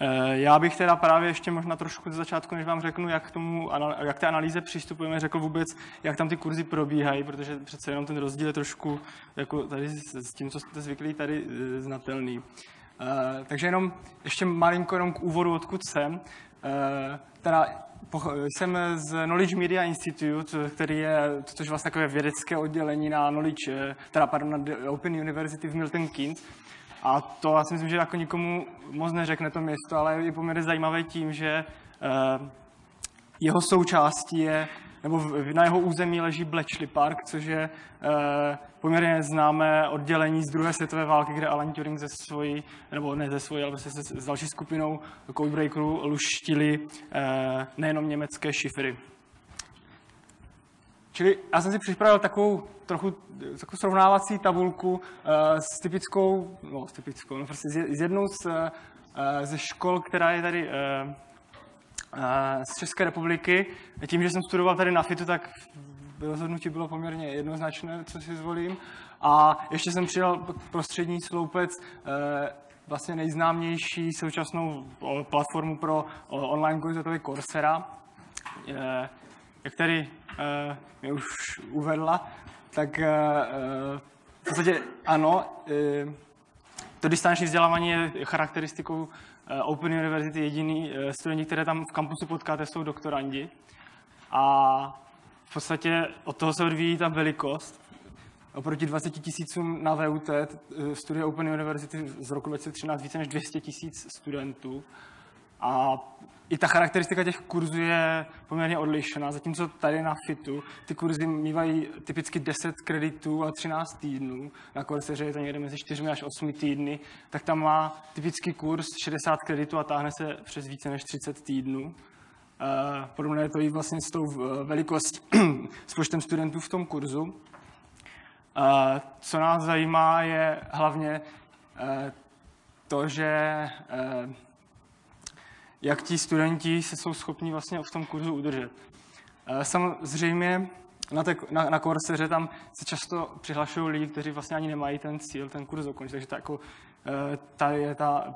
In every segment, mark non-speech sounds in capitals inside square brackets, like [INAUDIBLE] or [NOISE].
Eh, já bych teda právě ještě možná trošku ze začátku, než vám řeknu, jak, tomu, jak té analýze přistupujeme, řekl vůbec, jak tam ty kurzy probíhají, protože přece jenom ten rozdíl je trošku jako tady s tím, co jste zvyklí, tady eh, znatelný. Uh, takže jenom ještě malinko jenom k úvodu, odkud jsem. Teda jsem z Knowledge Media Institute, který je, je vlastně takové vědecké oddělení na Knowledge, teda pardon, na Open University v Milton Keynes. A to já si myslím, že jako nikomu moc neřekne to město, ale je poměrně zajímavé tím, že uh, jeho součástí je nebo na jeho území leží Bletchley Park, což je eh, poměrně známé oddělení z druhé světové války, kde Alan Turing ze svojí, nebo ne ze svojí, ale prostě se, s další skupinou Codebreakerů luštili eh, nejenom německé šifry. Čili já jsem si připravil takovou trochu takovou srovnávací tabulku uh, s typickou, no s typickou, no prostě s jednou z, uh, ze škol, která je tady uh, z České republiky. Tím, že jsem studoval tady na FITu, tak rozhodnutí bylo poměrně jednoznačné, co si zvolím. A ještě jsem přidal prostřední sloupec vlastně nejznámější současnou platformu pro online kurzy, to je Coursera, jak tady eh, mi už uvedla, tak v podstatě ano, to distanční vzdělávání je charakteristikou Eh, Open University jediný eh, studenti, které tam v kampusu potkáte, jsou doktorandi. A v podstatě od toho se odvíjí ta velikost. Oproti 20 tisícům na VUT eh, studuje Open University z roku 2013 více než 200 tisíc studentů. A i ta charakteristika těch kurzů je poměrně odlišná, zatímco tady na FITu ty kurzy mývají typicky 10 kreditů a 13 týdnů, na Courseře je to někde mezi 4 až 8 týdny, tak tam má typický kurz 60 kreditů a táhne se přes více než 30 týdnů. Uh, podobné je to i vlastně s tou uh, velikostí, [CLEARS THROAT] s počtem studentů v tom kurzu. Uh, co nás zajímá je hlavně to, že jak ti studenti se jsou schopni vlastně v tom kurzu udržet. Eh, samozřejmě na, te, na, na Courseře tam se často přihlašují lidi, kteří vlastně ani nemají ten cíl, ten kurz dokončit, takže ta, jako, eh, tady je ta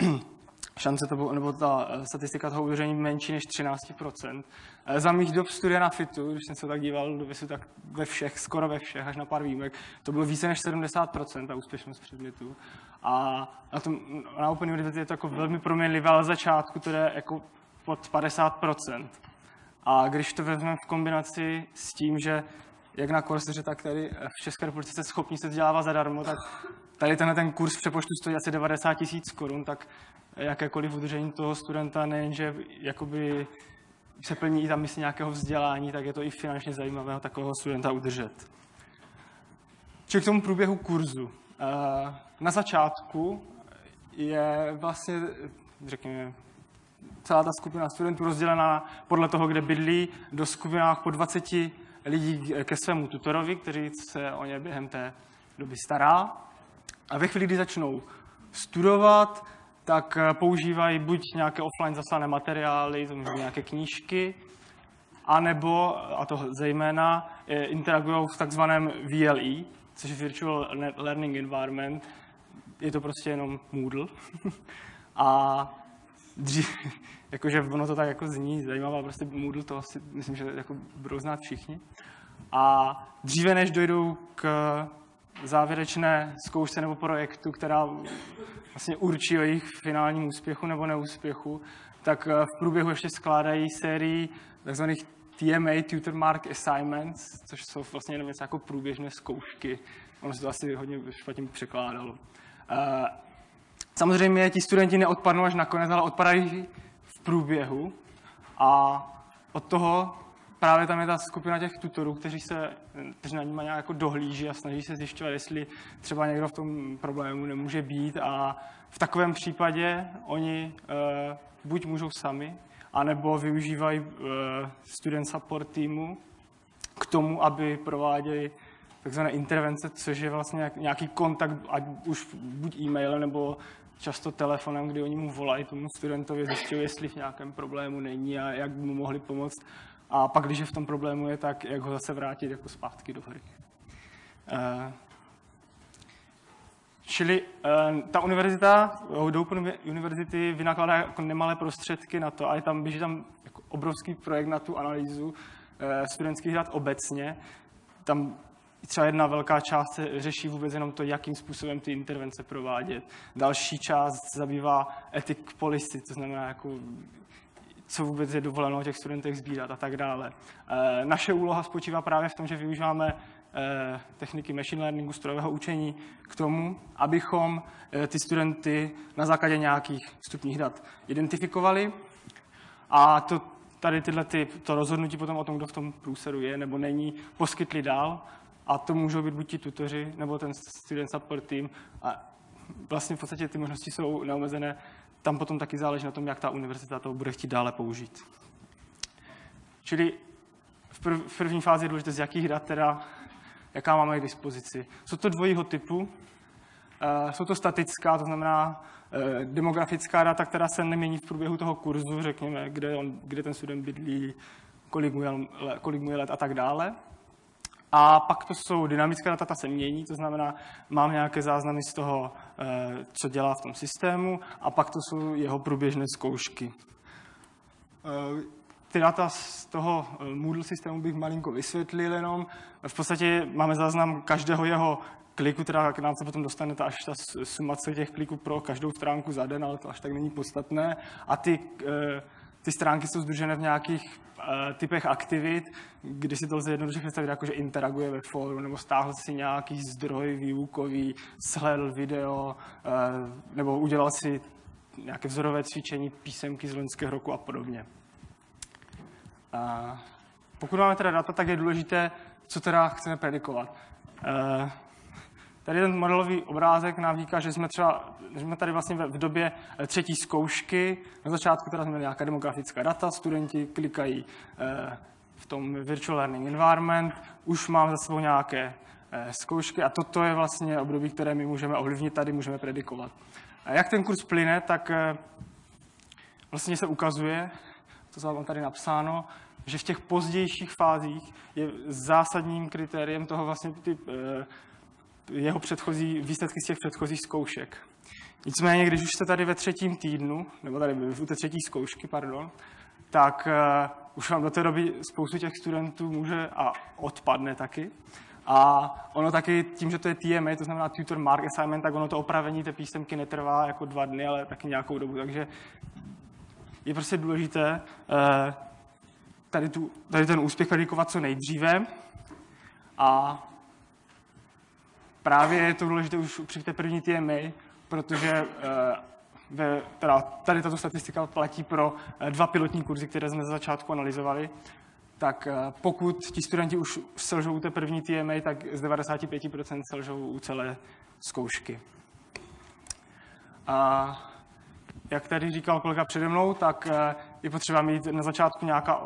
eh, [CLEARS THROAT] šance to, nebo ta statistika toho udržení menší než 13%. Za mých dob studia na FITu, když jsem se tak díval do tak ve všech, skoro ve všech, až na pár výjimek, to bylo více než 70% ta úspěšnost předmětu. A na, tom, na Open University je to jako velmi proměnlivé, ale začátku to je jako pod 50%. A když to vezmeme v kombinaci s tím, že jak na Coursera, tak tady v České republice jste schopni se vzdělávat zadarmo, tak tady tenhle ten kurz v přepočtu stojí asi 90 tisíc korun, tak jakékoliv udržení toho studenta nejenže jakoby se plní tam myslím nějakého vzdělání, tak je to i finančně zajímavého takového studenta udržet. Čili k tomu průběhu kurzu. Eh, na začátku je vlastně, řekněme, celá ta skupina studentů rozdělená podle toho, kde bydlí, do skupinách po 20 lidí ke svému tutorovi, který se o ně během té doby stará. A ve chvíli, kdy začnou studovat, tak používají buď nějaké offline zaslané materiály, to můžou nějaké knížky, anebo, a to zejména, interagují v takzvaném VLE, což je Virtual Learning Environment. Je to prostě jenom Moodle. [LAUGHS] a dřív, [LAUGHS] jakože ono to tak jako zní zajímavá, prostě Moodle to asi, myslím, že jako budou znát všichni. A dříve než dojdou k závěrečné zkoušce nebo projektu, která vlastně určí o jejich finálním úspěchu nebo neúspěchu, tak v průběhu ještě skládají sérii takzvaných TMA, Tutor Mark Assignments, což jsou vlastně jenom něco jako průběžné zkoušky. Ono se to asi hodně špatně překládalo. Uh, samozřejmě ti studenti neodpadnou až nakonec, ale odpadají v průběhu. A od toho právě tam je ta skupina těch tutorů, kteří, se, kteří na nimi nějak jako dohlíží a snaží se zjišťovat, jestli třeba někdo v tom problému nemůže být. A v takovém případě oni uh, buď můžou sami, anebo využívají uh, student support týmu k tomu, aby prováděli takzvané intervence, což je vlastně nějaký kontakt, ať už buď e-mailem nebo často telefonem, kdy oni mu volají tomu studentovi, zjišťují, jestli v nějakém problému není a jak by mu mohli pomoct. A pak, když je v tom problému je, tak jak ho zase vrátit jako zpátky do hry. Uh, Čili uh, ta univerzita, Open University vynakládá jako nemalé prostředky na to a je tam, běží tam jako obrovský projekt na tu analýzu uh, studentských dat obecně. Tam třeba jedna velká část řeší vůbec jenom to, jakým způsobem ty intervence provádět. Další část zabývá ethic policy, to znamená, jako, co vůbec je dovoleno těch studentech sbírat a tak dále. E, naše úloha spočívá právě v tom, že využíváme e, techniky machine learningu, strojového učení k tomu, abychom e, ty studenty na základě nějakých vstupních dat identifikovali a to tady tyhle ty, to rozhodnutí potom o tom, kdo v tom průseru je nebo není, poskytli dál a to můžou být buď ti tutoři, nebo ten student support team. A vlastně v podstatě ty možnosti jsou neomezené. Tam potom taky záleží na tom, jak ta univerzita to bude chtít dále použít. Čili v, prv, v první fázi je důležité, z jakých dat teda, jaká máme k dispozici. Jsou to dvojího typu. Uh, jsou to statická, to znamená uh, demografická data, která se nemění v průběhu toho kurzu, řekněme, kde, on, kde ten student bydlí, kolik mu, je, kolik mu je let a tak dále. A pak to jsou dynamická data, ta se mění, to znamená, mám nějaké záznamy z toho, eh, co dělá v tom systému, a pak to jsou jeho průběžné zkoušky. Eh, ty data z toho eh, Moodle systému bych malinko vysvětlil jenom. V podstatě máme záznam každého jeho kliku, teda k nám se potom dostane ta, až ta sumace těch kliků pro každou stránku za den, ale to až tak není podstatné. A ty, ty stránky jsou združené v nějakých Eh, typech aktivit, kdy si to lze jednoduše představit jako, že interaguje ve fóru, nebo stáhl si nějaký zdroj výukový, shledl video, eh, nebo udělal si nějaké vzorové cvičení, písemky z loňského roku a podobně. Pokud máme teda data, tak je důležité, co teda chceme predikovat. Tady ten modelový obrázek nám říká, že jsme třeba, že jsme tady vlastně v době eh, třetí zkoušky. Na začátku teda jsme nějaká demografická data, studenti klikají eh, v tom virtual learning environment, už mám za sebou nějaké eh, zkoušky a toto je vlastně období, které my můžeme ovlivnit, tady můžeme predikovat. A jak ten kurz plyne, tak vlastně se ukazuje, to mám tady napsáno, že v těch pozdějších fázích je zásadním kritériem toho vlastně ty jeho předchozí, výsledky z těch předchozích zkoušek. Nicméně, když už jste tady ve třetím týdnu, nebo tady u té třetí zkoušky, pardon, tak uh, už vám do té doby spoustu těch studentů může a odpadne taky. A ono taky tím, že to je TMA, to znamená Tutor Mark Assignment, tak ono to opravení té písemky netrvá jako dva dny, ale taky nějakou dobu. Takže je prostě důležité uh, tady, tu, tady ten úspěch predikovat co nejdříve a právě je to důležité už při té první TMA, protože eh, ve, teda, tady tato statistika platí pro eh, dva pilotní kurzy, které jsme za začátku analyzovali. Tak eh, pokud ti studenti už selžou u té první TMA, tak z 95% selžou u celé zkoušky. A jak tady říkal kolega přede mnou, tak je potřeba mít na začátku nějaká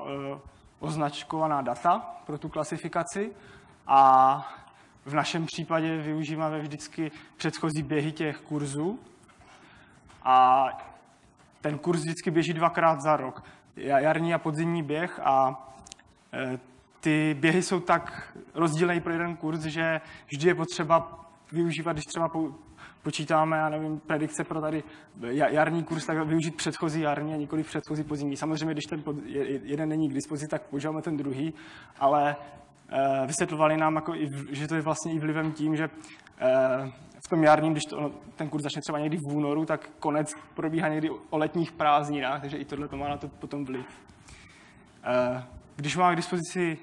označkovaná data pro tu klasifikaci a v našem případě využíváme vždycky předchozí běhy těch kurzů a ten kurz vždycky běží dvakrát za rok. Jarní a podzimní běh a e, ty běhy jsou tak rozdílné pro jeden kurz, že vždy je potřeba využívat, když třeba počítáme, já nevím, predikce pro tady jarní kurz, tak využít předchozí jarní a nikoli předchozí podzimní. Samozřejmě, když ten jeden není k dispozici, tak používáme ten druhý, ale vysvětlovali nám, jako i, že to je vlastně i vlivem tím, že eh, v tom jarním, když to, ten kurz začne třeba někdy v únoru, tak konec probíhá někdy o letních prázdninách, takže i tohle to má na to potom vliv. Eh, když máme k dispozici,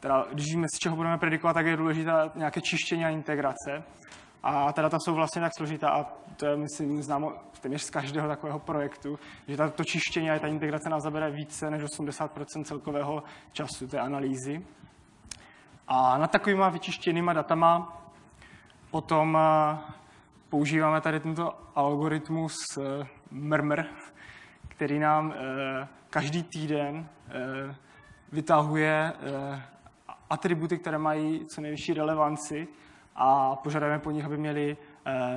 teda když víme, z čeho budeme predikovat, tak je důležité nějaké čištění a integrace. A ta data jsou vlastně tak složitá a to je, myslím, známo téměř z každého takového projektu, že to čištění a ta integrace nás zabere více než 80% celkového času té analýzy. A nad takovýma vyčištěnýma datama potom eh, používáme tady tento algoritmus MRMR, eh, který nám eh, každý týden vytahuje atributy, které mají co nejvyšší relevanci a požadujeme po nich, aby měli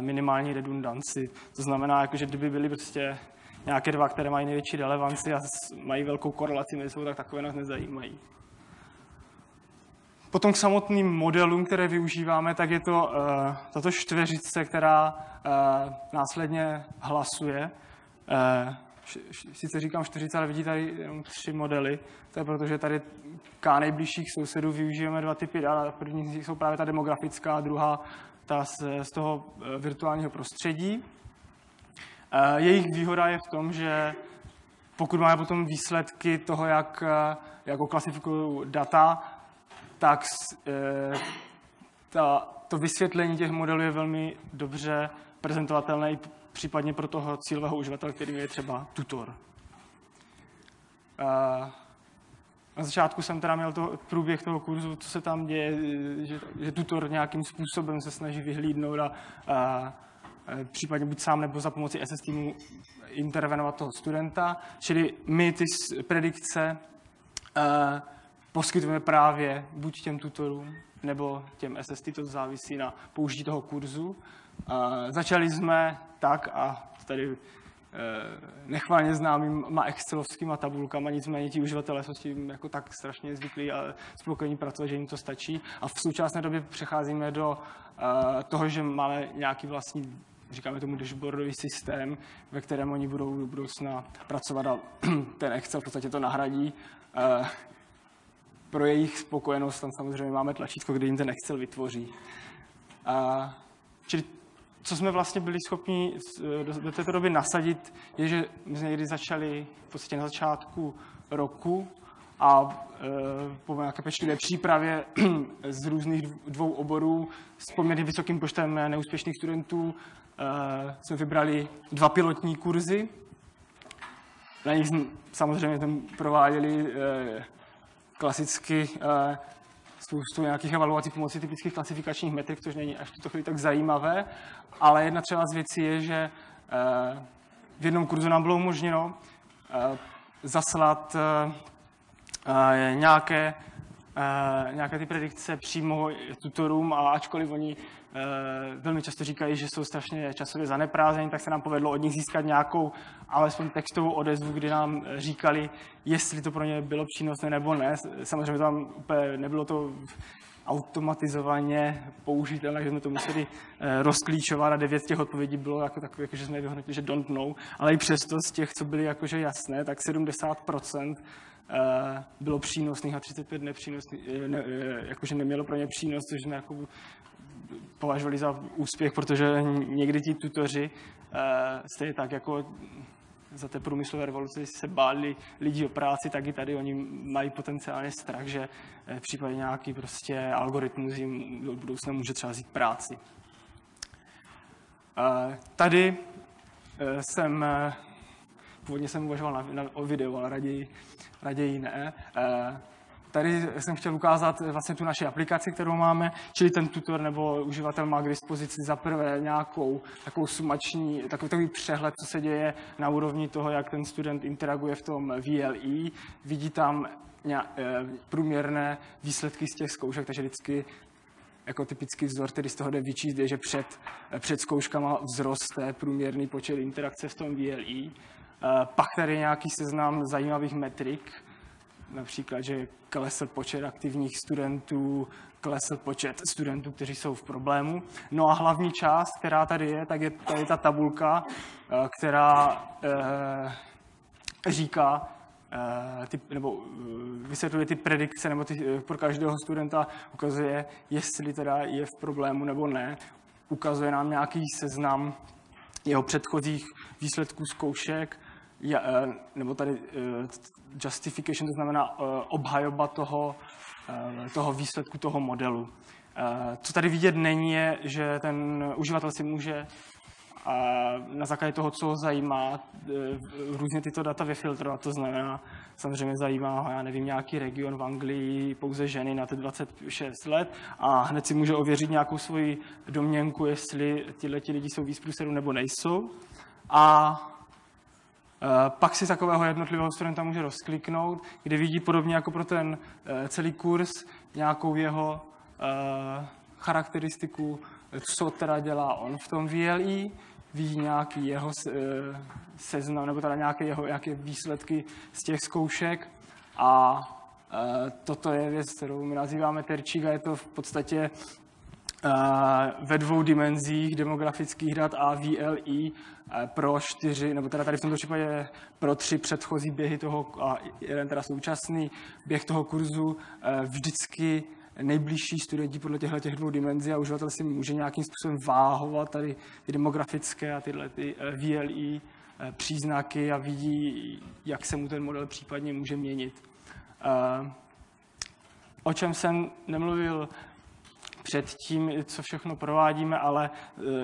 minimální redundanci. To znamená, jako, že kdyby byly prostě nějaké dva, které mají největší relevanci a mají velkou korelaci mezi sebou, tak takové nás nezajímají. Potom k samotným modelům, které využíváme, tak je to uh, tato čtveřice, která uh, následně hlasuje. Uh, sice říkám čtyřice, ale vidíte tady jenom tři modely. To je proto, že tady k nejbližších sousedů využijeme dva typy dat. První jsou právě ta demografická, a druhá ta z, z toho virtuálního prostředí. Jejich výhoda je v tom, že pokud máme potom výsledky toho, jak, jako klasifikují data, tak eh, ta, to vysvětlení těch modelů je velmi dobře prezentovatelné i případně pro toho cílového uživatele, kterým je třeba tutor. Na začátku jsem teda měl to, průběh toho kurzu, co se tam děje, že, že tutor nějakým způsobem se snaží vyhlídnout a, a, případně buď sám nebo za pomoci SS týmu intervenovat toho studenta. Čili my ty predikce a, poskytujeme právě buď těm tutorům nebo těm SST, to závisí na použití toho kurzu. A začali jsme tak, a tady nechválně známýma excelovskýma tabulkama, nicméně ti uživatelé jsou s tím jako tak strašně zvyklí a spokojení pracovat, že jim to stačí. A v současné době přecházíme do e, toho, že máme nějaký vlastní říkáme tomu dashboardový systém, ve kterém oni budou do budoucna pracovat a [CLEARS THROAT] ten Excel v podstatě to nahradí. E, pro jejich spokojenost tam samozřejmě máme tlačítko, kde jim ten Excel vytvoří. Čili co jsme vlastně byli schopni do, do této doby nasadit, je, že my jsme někdy začali v podstatě na začátku roku a e, po nějaké pečlivé přípravě [CLEARS THROAT] z různých dvou oborů s poměrně vysokým počtem neúspěšných studentů e, jsme vybrali dva pilotní kurzy. Na nich samozřejmě jsme prováděli klasicky spoustu nějakých evaluací pomocí typických klasifikačních metrik, což není až tuto chvíli tak zajímavé, ale jedna třeba z věcí je, že uh, v jednom kurzu nám bylo umožněno uh, zaslat nějaké, nějaké ty predikce přímo tutorům a ačkoliv oni Eh, velmi často říkají, že jsou strašně časově zaneprázdnění, tak se nám povedlo od nich získat nějakou alespoň textovou odezvu, kdy nám říkali, jestli to pro ně bylo přínosné nebo ne. Samozřejmě tam úplně nebylo to automatizovaně použitelné, že jsme to museli eh, rozklíčovat a devět těch odpovědí bylo jako takové, jako, že jsme vyhodnotili, že don't know, ale i přesto z těch, co byly jakože jasné, tak 70% eh, bylo přínosných a 35 nepřínosných, ne, jakože nemělo pro ně přínos, což jsme jako považovali za úspěch, protože někdy ti tutoři uh, stejně tak jako za té průmyslové revoluce se báli lidí o práci, tak i tady oni mají potenciálně strach, že eh, v případě nějaký prostě algoritmus jim do budoucna může třeba vzít práci. Uh, tady jsem, původně jsem uvažoval na, na, o videu, ale raději, raději ne. Tady jsem chtěl ukázat vlastně tu naši aplikaci, kterou máme, čili ten tutor nebo uživatel má k dispozici za prvé nějakou takovou sumační, takový, takový přehled, co se děje na úrovni toho, jak ten student interaguje v tom VLE. Vidí tam eh, průměrné výsledky z těch zkoušek, takže vždycky jako typický vzor, který z toho jde vyčíst, je, že před, před zkouškama vzroste průměrný počet interakce v tom VLE. Eh, pak tady je nějaký seznam zajímavých metrik, například, že klesl počet aktivních studentů, klesl počet studentů, kteří jsou v problému. No a hlavní část, která tady je, tak je tady ta tabulka, eh, která eh, říká, eh, ty, nebo vysvětluje ty predikce, nebo ty, pro každého studenta ukazuje, jestli teda je v problému nebo ne. Ukazuje nám nějaký seznam jeho předchozích výsledků zkoušek, nebo tady justification, to znamená uh, obhajoba toho, toho výsledku toho modelu. Co tady vidět není, je, že ten uživatel si může na základě toho, co ho zajímá, různě tyto data vyfiltrovat. To znamená, samozřejmě zajímá ho, já nevím, nějaký region v Anglii, pouze ženy na ty 26 let a hned si může ověřit nějakou svoji domněnku, jestli tyhle lidi jsou víc nebo nejsou. A Eh, pak si takového jednotlivého studenta může rozkliknout, kde vidí podobně jako pro ten eh, celý kurz nějakou jeho eh, charakteristiku, co teda dělá on v tom VLE, vidí nějaký jeho seznam, nebo teda nějaké jeho nějaké výsledky z těch zkoušek. A Toto je věc, kterou my nazýváme terčík a je to v podstatě ve dvou dimenzích demografických dat a VLI pro čtyři, nebo teda tady v tomto případě pro tři předchozí běhy toho a jeden teda současný běh toho kurzu vždycky nejbližší studenti podle těchto těch dvou dimenzí a uživatel si může nějakým způsobem váhovat tady ty demografické a tyhle ty eh, VLI eh, příznaky a vidí, jak se mu ten model případně může měnit. Eh, o čem jsem nemluvil před tím, co všechno provádíme, ale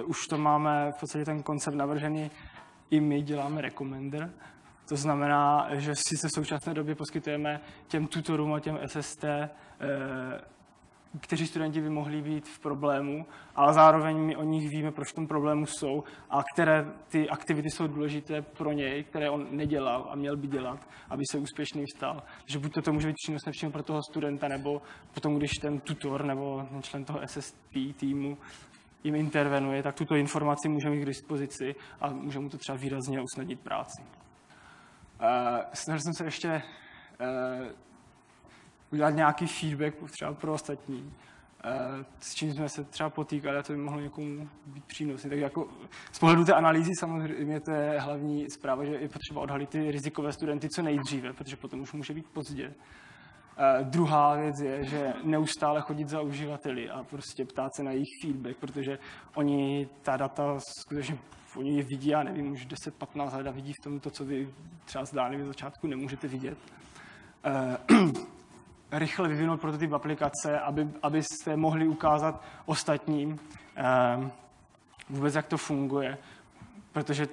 už to máme v podstatě ten koncept navržený, i my děláme recommender, to znamená, že sice v současné době poskytujeme těm tutorům a těm SST kteří studenti by mohli být v problému, ale zároveň my o nich víme, proč v tom problému jsou a které ty aktivity jsou důležité pro něj, které on nedělal a měl by dělat, aby se úspěšným stal. Že buď to, to může být přínosné přímo pro toho studenta, nebo potom, když ten tutor nebo ten člen toho SSP týmu jim intervenuje, tak tuto informaci může mít k dispozici a může mu to třeba výrazně usnadnit práci. Uh, snažil jsem se ještě uh, udělat nějaký feedback třeba pro ostatní, eh, s čím jsme se třeba potýkali a to by mohlo někomu být přínosné. Tak jako z pohledu té analýzy samozřejmě to je hlavní zpráva, že je potřeba odhalit ty rizikové studenty co nejdříve, protože potom už může být pozdě. Uh, druhá věc je, že neustále chodit za uživateli a prostě ptát se na jejich feedback, protože oni ta data skutečně oni je vidí, já nevím, už 10-15 let a vidí v tom to, co vy třeba zdánlivě v začátku nemůžete vidět. Uh, rychle vyvinout prototyp aplikace, aby, abyste mohli ukázat ostatním eh, vůbec, jak to funguje. Protože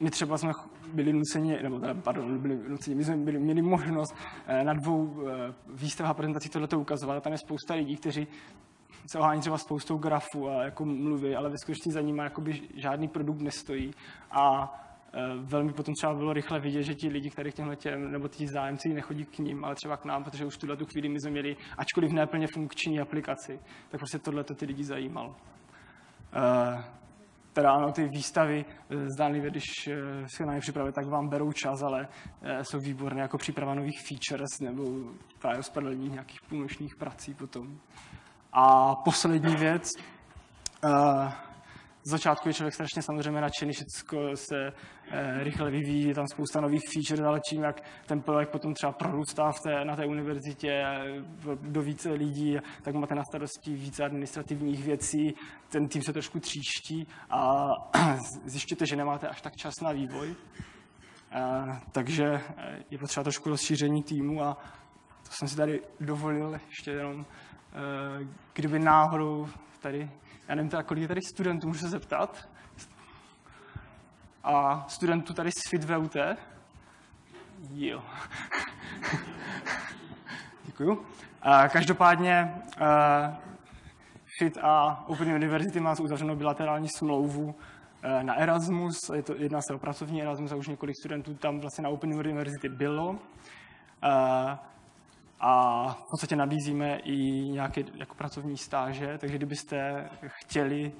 my třeba jsme byli nuceni, nebo teda, pardon, byli nuceni, my jsme byli, měli možnost eh, na dvou eh, výstavách a prezentacích tohleto ukazovat. A tam je spousta lidí, kteří se ohání třeba spoustou grafů a jako mluví, ale ve skutečnosti za nimi žádný produkt nestojí. A velmi potom třeba bylo rychle vidět, že ti lidi, kteří k těmhle těm, nebo ti zájemci nechodí k ním, ale třeba k nám, protože už tuhle tu chvíli my jsme měli, ačkoliv neplně funkční aplikaci, tak prostě tohle ty lidi zajímalo. Uh, teda ano, ty výstavy eh, zdánlivě, když se na ně připravit, tak vám berou čas, ale jsou výborné jako příprava nových features nebo právě ospravedlnění nějakých půlnočních prací potom. A poslední věc, z začátku je člověk strašně samozřejmě nadšený, všechno se e, rychle vyvíjí, je tam spousta nových feature, ale čím jak ten projekt potom třeba prorůstá v té, na té univerzitě eh, do více lidí, tak máte na starosti více administrativních věcí, ten tým se trošku tříští a [CLEARS THROAT] zjišťujete, že nemáte až tak čas na vývoj. E, takže je potřeba trošku rozšíření týmu a to jsem si tady dovolil ještě jenom, e, kdyby náhodou tady já nevím teda, kolik je tady studentů, můžu se zeptat. A studentů tady z FitVUT? Jo. [LAUGHS] Děkuju. každopádně uh, FIT a Open University má uzavřenou bilaterální smlouvu uh, na Erasmus. Je to, jedná se o pracovní Erasmus a už několik studentů tam vlastně na Open University bylo. A v podstatě nabízíme i nějaké jako pracovní stáže, takže kdybyste chtěli,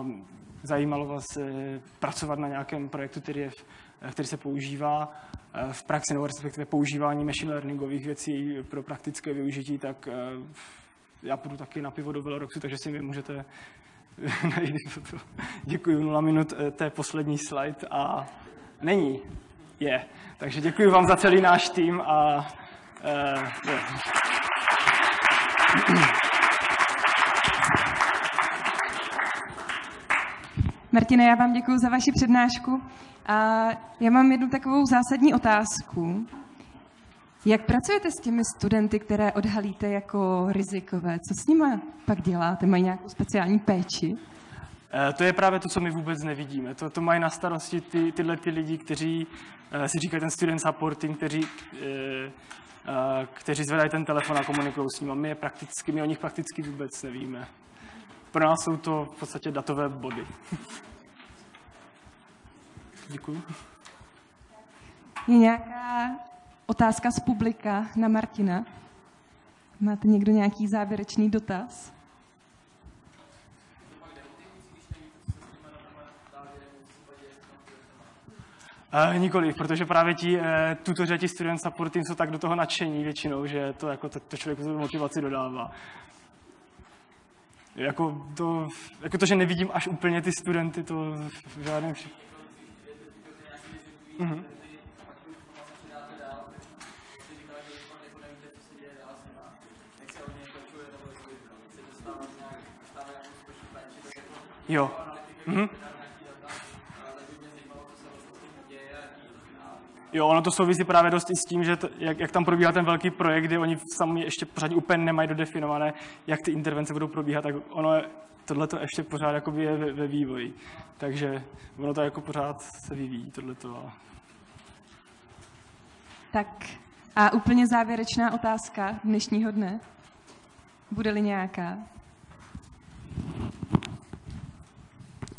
um, zajímalo vás eh, pracovat na nějakém projektu, který, je, který se používá eh, v praxi, nebo respektive používání machine learningových věcí pro praktické využití, tak eh, já půjdu taky na pivo do Veloroxu, takže si mi můžete [LAUGHS] najít to. Děkuji, 0 minut, to je poslední slide a není, je. Takže děkuji vám za celý náš tým a [CLEARS THROAT] Uh, já vám děkuji za vaši přednášku. A já mám jednu takovou zásadní otázku. Jak pracujete s těmi studenty, které odhalíte jako rizikové? Co s nimi pak děláte? Mají nějakou speciální péči? Eh, to je právě to, co my vůbec nevidíme. To, to mají na starosti ty, tyhle ty lidi, kteří eh, si říkají ten student supporting, kteří kteří zvedají ten telefon a komunikují s ním. A my, je prakticky, my o nich prakticky vůbec nevíme. Pro nás jsou to v podstatě datové body. [LAUGHS] Děkuji. Je nějaká otázka z publika na Martina? Máte někdo nějaký závěrečný dotaz? Uh, nikoliv, protože právě ti uh, tutoři, ti student team jsou tak do toho nadšení většinou, že to, jako to, to člověku motivaci dodává. Jako to, jako to, že nevidím až úplně ty studenty, to v žádném případě. Mm-hmm. Jo. Mhm. Jo, ono to souvisí právě dost i s tím, že to, jak, jak tam probíhá ten velký projekt, kdy oni sami ještě pořád úplně nemají dodefinované, jak ty intervence budou probíhat, tak ono tohle to ještě pořád je ve, ve vývoji. Takže ono to jako pořád se vyvíjí, tohleto. Tak a úplně závěrečná otázka dnešního dne. Bude-li nějaká?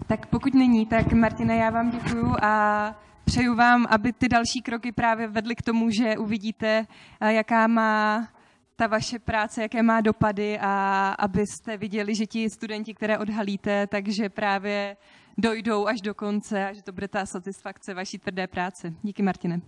Tak pokud není, tak Martine, já vám děkuju a přeju vám, aby ty další kroky právě vedly k tomu, že uvidíte, jaká má ta vaše práce, jaké má dopady a abyste viděli, že ti studenti, které odhalíte, takže právě dojdou až do konce a že to bude ta satisfakce vaší tvrdé práce. Díky, Martine.